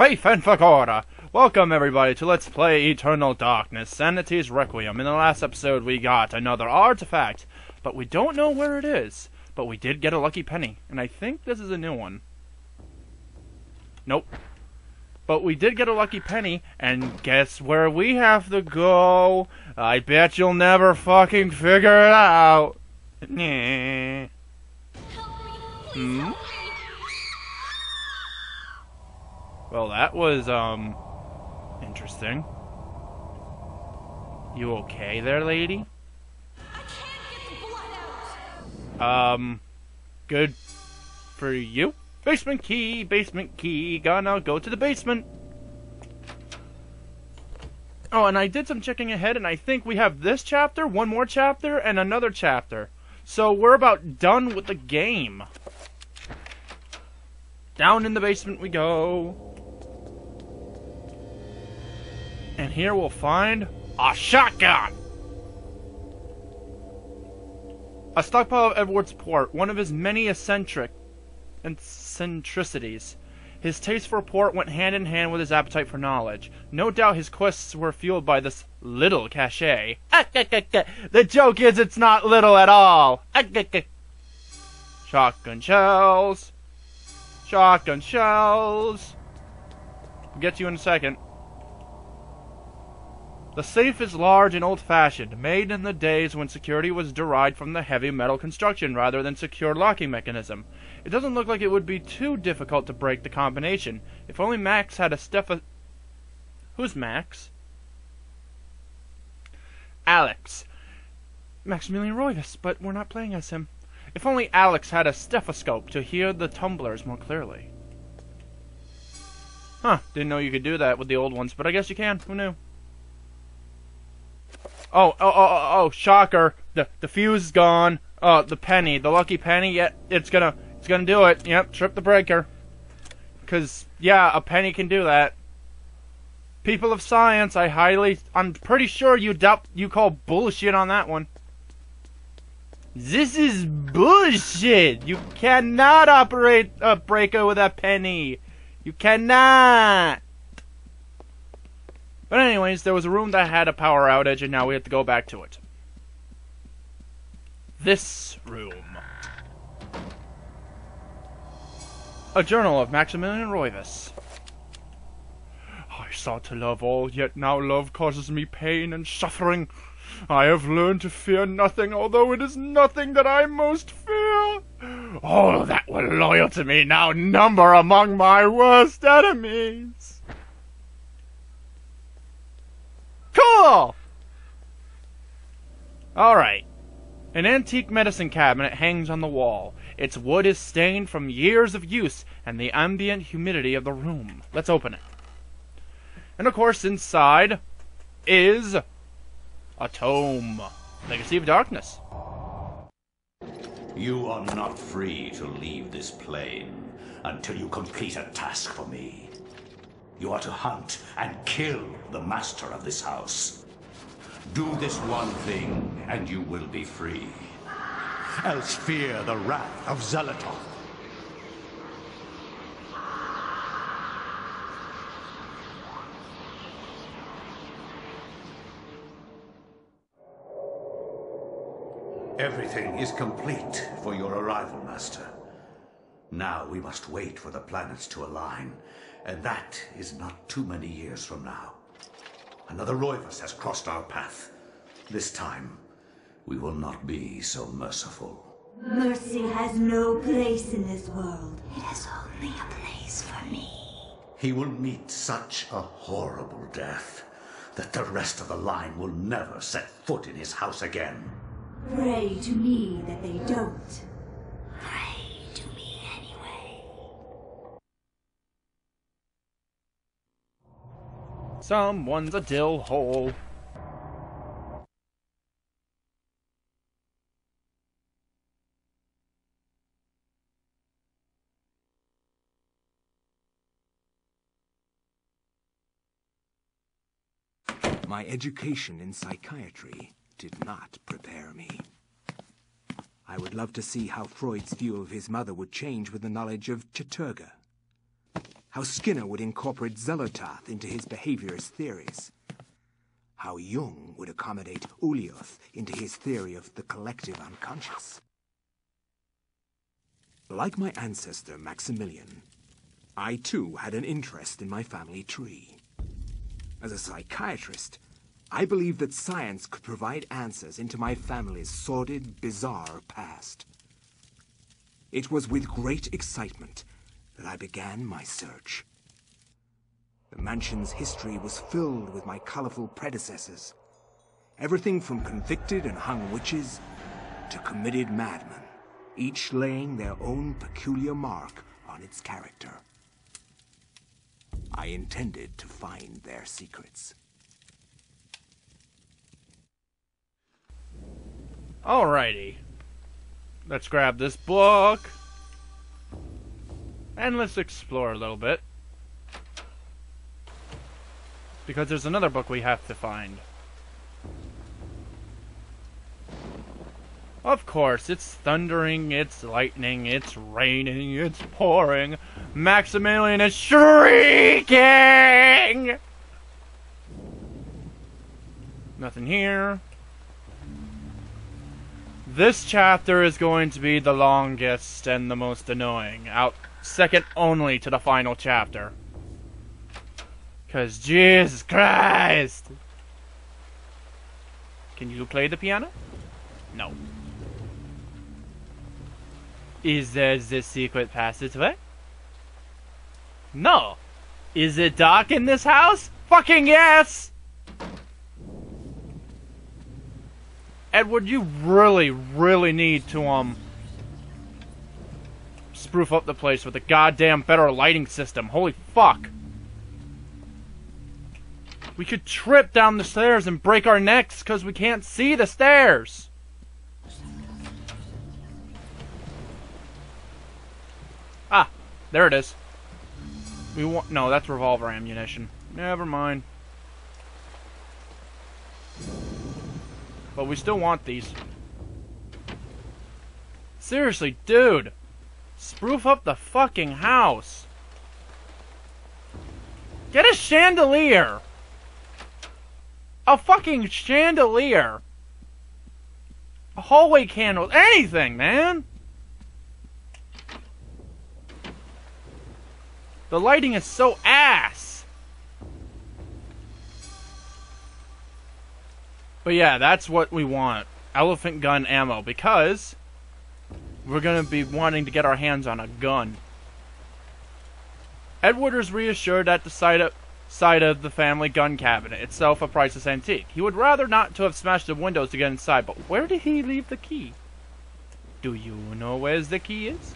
Faith and Fakora! Welcome everybody to Let's Play Eternal Darkness, Sanity's Requiem. In the last episode we got another artifact, but we don't know where it is. But we did get a lucky penny, and I think this is a new one. Nope. But we did get a lucky penny, and guess where we have to go? I bet you'll never fucking figure it out. Hmm? Well, that was, um, interesting. You okay there, lady? Um, good for you? Basement key, basement key, gonna go to the basement. Oh, and I did some checking ahead, and I think we have this chapter, one more chapter, and another chapter. So we're about done with the game. Down in the basement we go. And here we'll find a shotgun! A stockpile of Edward's port, one of his many eccentric eccentricities. His taste for port went hand in hand with his appetite for knowledge. No doubt his quests were fueled by this little cachet. The joke is it's not little at all. Shotgun shells. Shotgun shells. Get you in a second. The safe is large and old-fashioned, made in the days when security was derived from the heavy metal construction rather than secure locking mechanism. It doesn't look like it would be too difficult to break the combination. If only Max had a steph- Who's Max? Alex. Maximilian Roivas, but we're not playing as him. If only Alex had a stethoscope to hear the tumblers more clearly. Huh, didn't know you could do that with the old ones, but I guess you can. Who knew? Oh, oh, oh, oh, oh, shocker. The the fuse is gone. Oh, the penny, the lucky penny, yeah, it's gonna it's gonna do it. Yep, trip the breaker. Cause yeah, a penny can do that. People of science, I highly I'm pretty sure you doubt you call bullshit on that one. This is bullshit. You cannot operate a breaker with a penny. You cannot. But anyways, there was a room that had a power outage, and now we have to go back to it. This room. A journal of Maximilian Roivas. I sought to love all, yet now love causes me pain and suffering. I have learned to fear nothing, although it is nothing that I most fear. All that were loyal to me now number among my worst enemies. Cool! Alright. An antique medicine cabinet hangs on the wall. Its wood is stained from years of use and the ambient humidity of the room. Let's open it. And of course, inside is a tome. Legacy of Darkness. You are not free to leave this plane until you complete a task for me. You are to hunt and kill the master of this house. Do this one thing, and you will be free. Else fear the wrath of Xel'lotath. Everything is complete for your arrival, Master. Now we must wait for the planets to align and that is not too many years from now. Another Roivas has crossed our path. This time, we will not be so merciful. Mercy has no place in this world. It has only a place for me. He will meet such a horrible death that the rest of the line will never set foot in his house again. Pray to me that they don't. Someone's a dill hole. My education in psychiatry did not prepare me. I would love to see how Freud's view of his mother would change with the knowledge of Chattur'gha. How Skinner would incorporate Xel'lotath into his behaviorist theories, how Jung would accommodate Ulyaoth into his theory of the collective unconscious. Like my ancestor Maximilian, I too had an interest in my family tree. As a psychiatrist, I believed that science could provide answers into my family's sordid, bizarre past. It was with great excitement that I began my search. The mansion's history was filled with my colorful predecessors. Everything from convicted and hung witches to committed madmen, each laying their own peculiar mark on its character. I intended to find their secrets. Alrighty. Let's grab this book. And let's explore a little bit. Because there's another book we have to find. Of course, it's thundering, it's lightning, it's raining, it's pouring. Maximilian is shrieking! Nothing here. This chapter is going to be the longest and the most annoying, out second only to the final chapter. Cause Jesus Christ! Can you play the piano? No. Is there the secret passageway? No. Is it dark in this house? Fucking yes! Edward, you really, really need to, um, spruce up the place with a goddamn better lighting system. Holy fuck. We could trip down the stairs and break our necks because we can't see the stairs. Ah, there it is. We want no, that's revolver ammunition. Never mind. But we still want these. Seriously, dude. Spruce up the fucking house. Get a chandelier. A fucking chandelier. A hallway candle. Anything, man. The lighting is so ass. But yeah, that's what we want. Elephant gun ammo. Because we're going to be wanting to get our hands on a gun. Edward is reassured at the sight of, sight of the family gun cabinet, itself a priceless antique. He would rather not to have smashed the windows to get inside, but where did he leave the key? Do you know where the key is?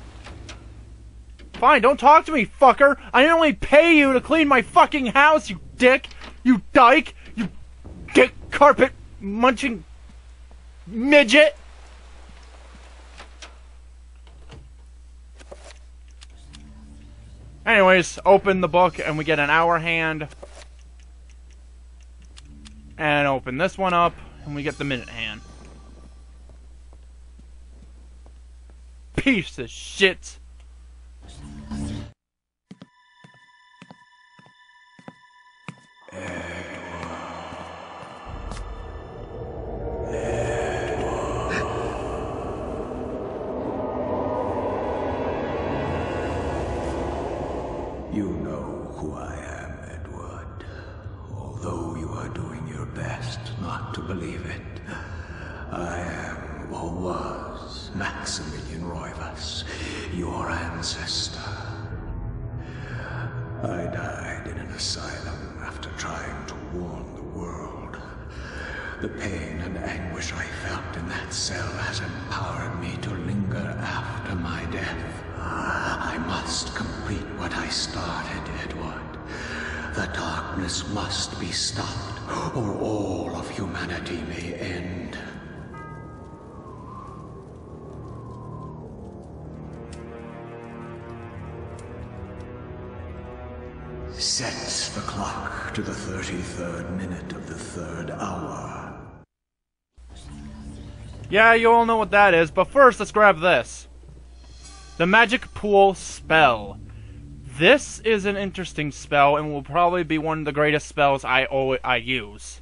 Fine, don't talk to me, fucker! I only pay you to clean my fucking house, you dick! You dyke! You dick carpet munching midget! Anyways, open the book and we get an hour hand. And open this one up and we get the minute hand. Piece of shit. Asylum after trying to warn the world. The pain and anguish I felt in that cell has empowered me to linger after my death. I must complete what I started, Edward. The darkness must be stopped, or all of humanity may end. To the 33rd minute of the third hour. Yeah, you all know what that is, but first let's grab this. The Magic Pool Spell. This is an interesting spell and will probably be one of the greatest spells I I use.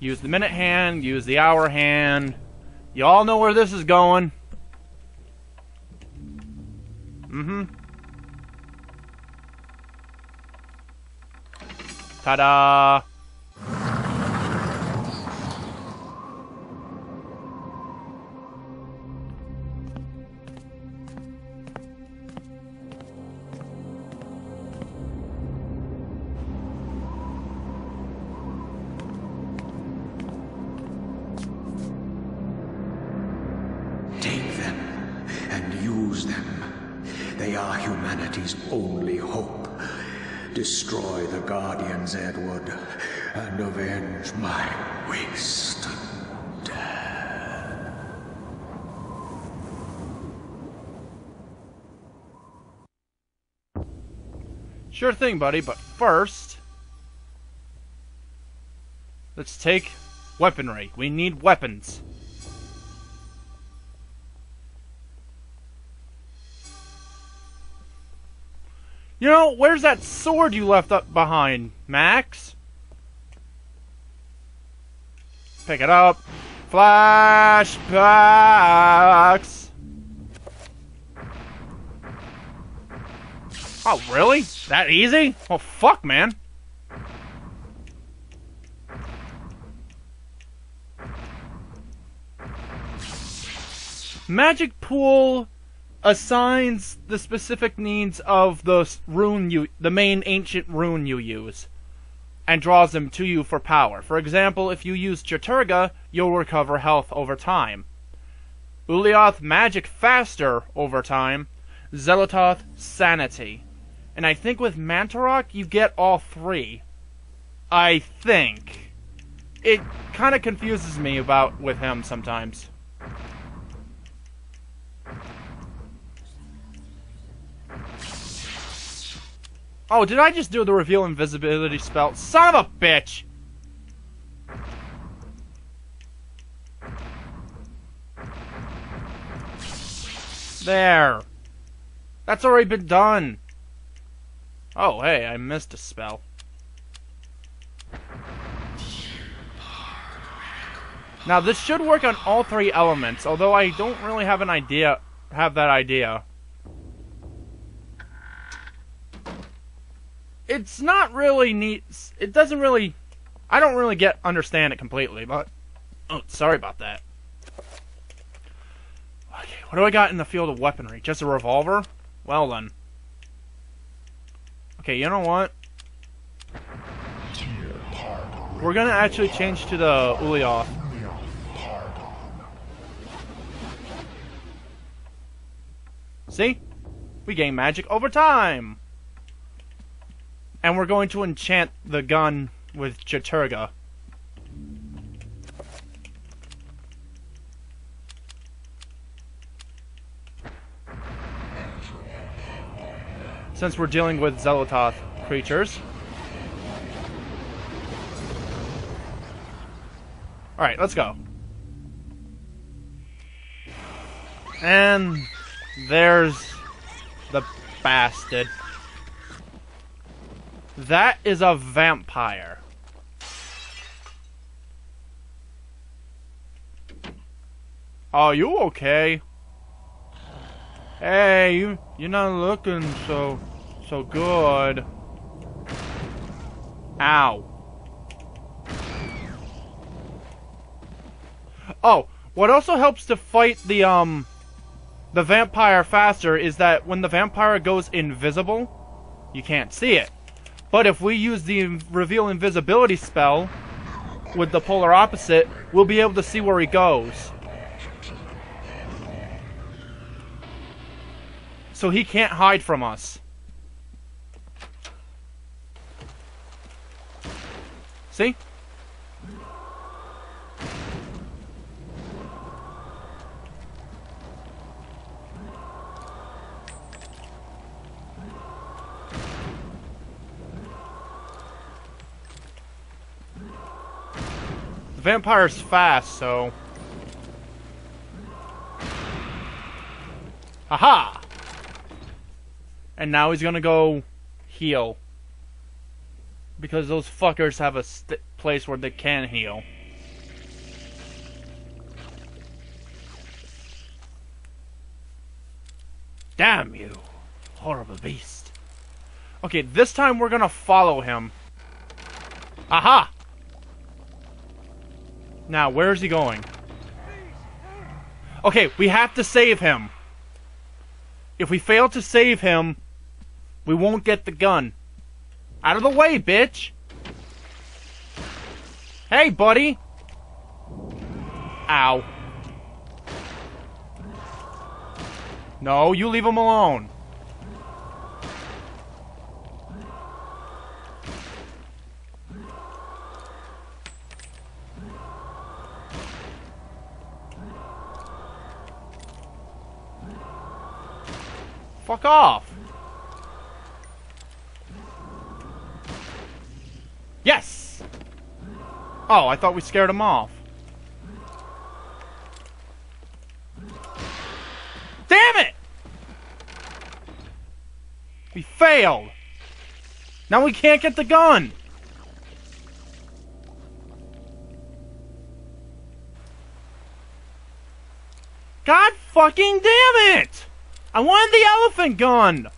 Use the minute hand, use the hour hand. You all know where this is going. Mm-hmm. Ta-da! Take Sure thing, buddy, but first... Let's take weaponry. We need weapons. You know, where's that sword you left up behind, Max? Pick it up. Flashbacks. Oh, really? That easy? Oh, fuck, man. Magic Pool assigns the specific needs of the rune you, the main ancient rune you use, and draws them to you for power. For example, if you use Chattur'gha, you'll recover health over time. Ulyaoth Magic faster over time. Xel'lotath Sanity. And I think with Mantorok, you get all three. I think. It kind of confuses me about with him sometimes. Oh, did I just do the reveal invisibility spell? Son of a bitch! There. That's already been done. Oh, hey, I missed a spell. Now, this should work on all three elements, although I don't really have an idea, have that idea. It's not really neat. It doesn't really. I don't really get understand it completely, but oh, sorry about that. Okay, what do I got in the field of weaponry? Just a revolver? Well then. Okay, you know what? We're gonna actually change to the Ulyaoth. See? We gain magic over time! And we're going to enchant the gun with Chattur'gha. Since we're dealing with Xel'lotath creatures. Alright, let's go. And there's the bastard. That is a vampire. Are you okay? Hey, you you're not looking so so good. Ow. Oh, what also helps to fight the um the vampire faster is that when the vampire goes invisible, you can't see it. But if we use the reveal invisibility spell with the polar opposite, we'll be able to see where he goes. So he can't hide from us. See? Vampire's fast, so. Haha! and now he's gonna go heal. Because those fuckers have a place where they can heal. Damn you, horrible beast. Okay, this time we're gonna follow him. Aha! Now, where is he going? Okay, we have to save him. If we fail to save him, we won't get the gun. Out of the way, bitch! Hey, buddy! Ow. No, you leave him alone. Fuck off! Yes! Oh, I thought we scared him off. Damn it! We failed! Now we can't get the gun! God fucking damn it! I wanted the elephant gun!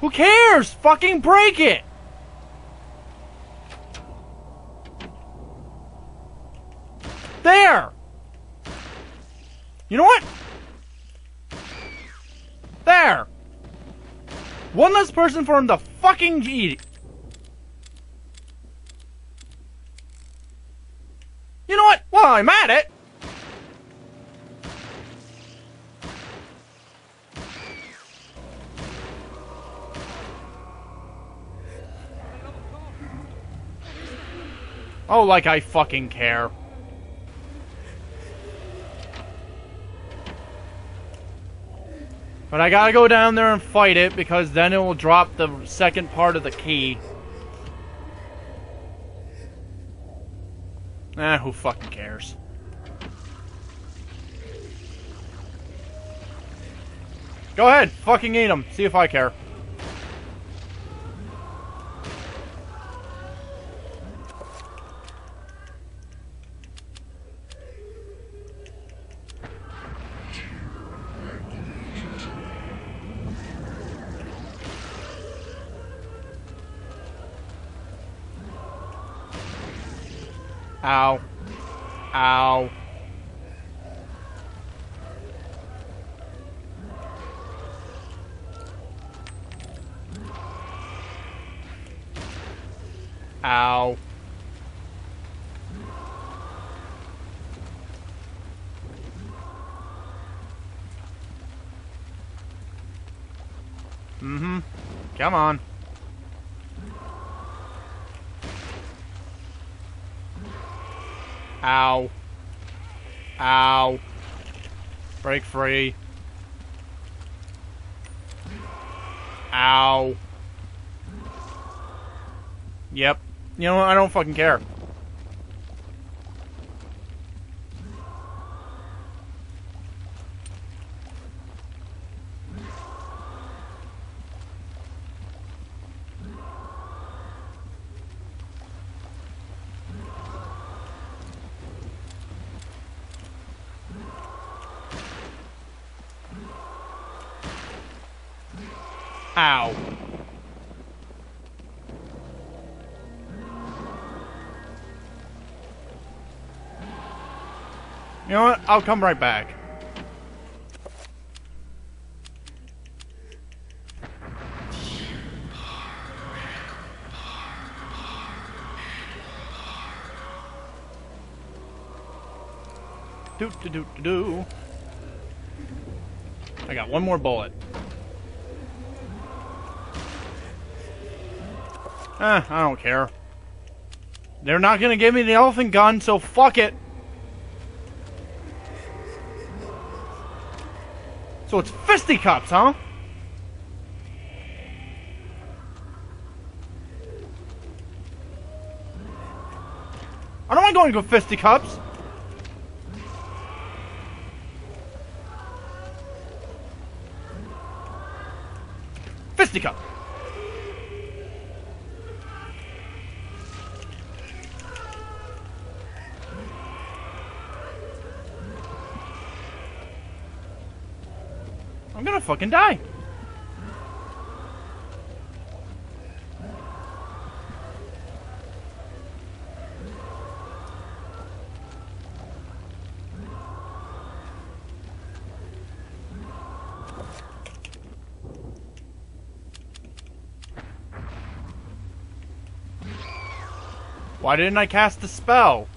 Who cares? Fucking break it! There! You know what? There! One less person for him to fucking eat. You know what? While I'm at it, Oh, like I fucking care. But I gotta go down there and fight it because then it will drop the second part of the key. Eh, who fucking cares? Go ahead, fucking eat them. See if I care. Ow. Ow. Ow. Mm-hmm. Come on. Ow. Ow. Break free. Ow. Yep. You know? I don't fucking care. Ow. You know what? I'll come right back. Do do do do. I got one more bullet. Eh, I don't care. They're not gonna give me the elephant gun, so fuck it. So it's fisticuffs, huh? I don't want going to go fisticuffs. Fisticuffs. Fucking die. Why didn't I cast the spell?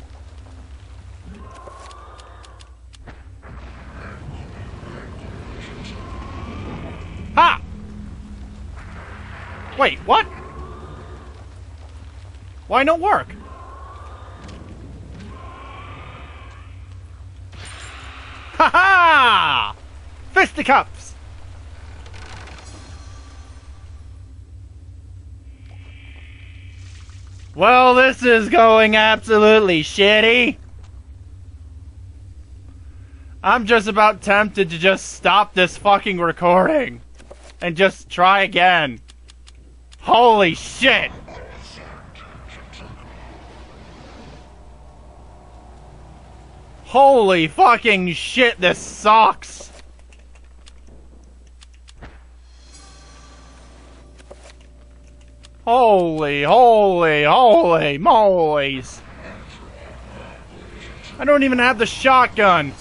Why no work? Ha ha! Fisticuffs! Well, this is going absolutely shitty. I'm just about tempted to just stop this fucking recording and just try again. Holy shit! Holy fucking shit, this sucks! Holy, holy, holy molies! I don't even have the shotgun!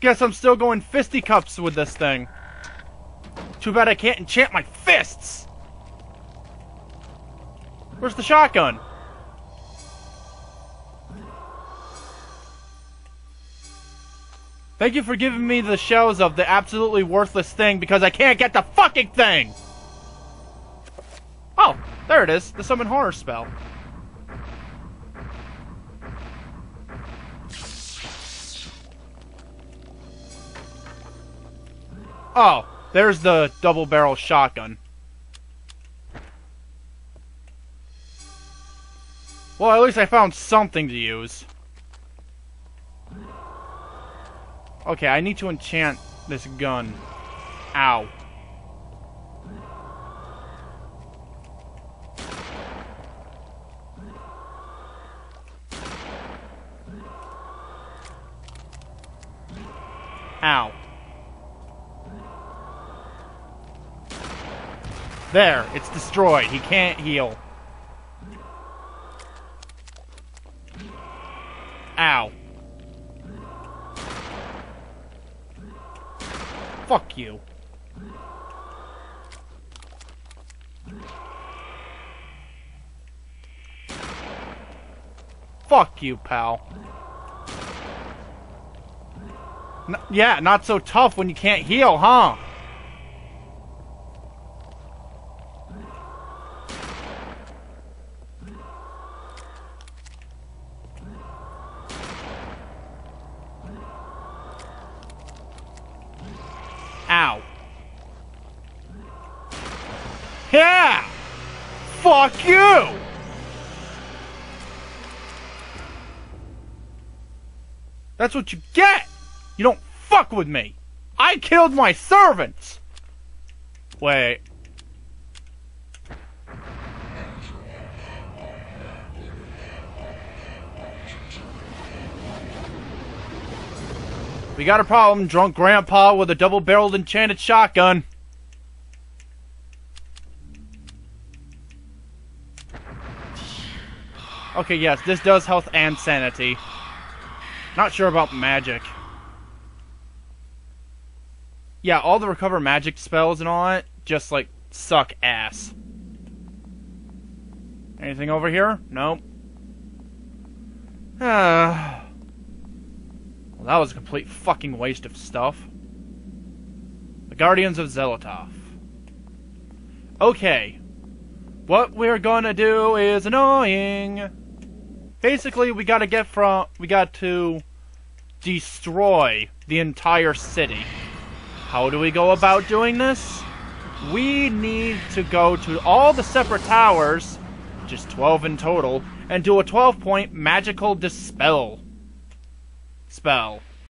Guess I'm still going fisticuffs with this thing. Too bad I can't enchant my fists! Where's the shotgun? Thank you for giving me the shells of the absolutely worthless thing because I can't get the fucking thing! Oh, there it is. The summon horror spell. Oh, there's the double barrel shotgun. Well, at least I found something to use. Okay, I need to enchant this gun. Ow. Ow. There, it's destroyed. He can't heal. Ow. Fuck you. Fuck you, pal. N yeah, not so tough when you can't heal, huh? Ow. Yeah! Fuck you! That's what you get! You don't fuck with me! I killed my servants! Wait. We got a problem, drunk grandpa with a double-barreled enchanted shotgun. Okay, yes, this does health and sanity. Not sure about magic. Yeah, all the recover magic spells and all that just, like, suck ass. Anything over here? Nope. Ah. Well, that was a complete fucking waste of stuff. The Guardians of Zelotov. Okay. What we're gonna do is annoying. Basically, we gotta get from. We got to destroy the entire city. How do we go about doing this? We need to go to all the separate towers, just 12 in total, and do a 12 point magical dispel spell.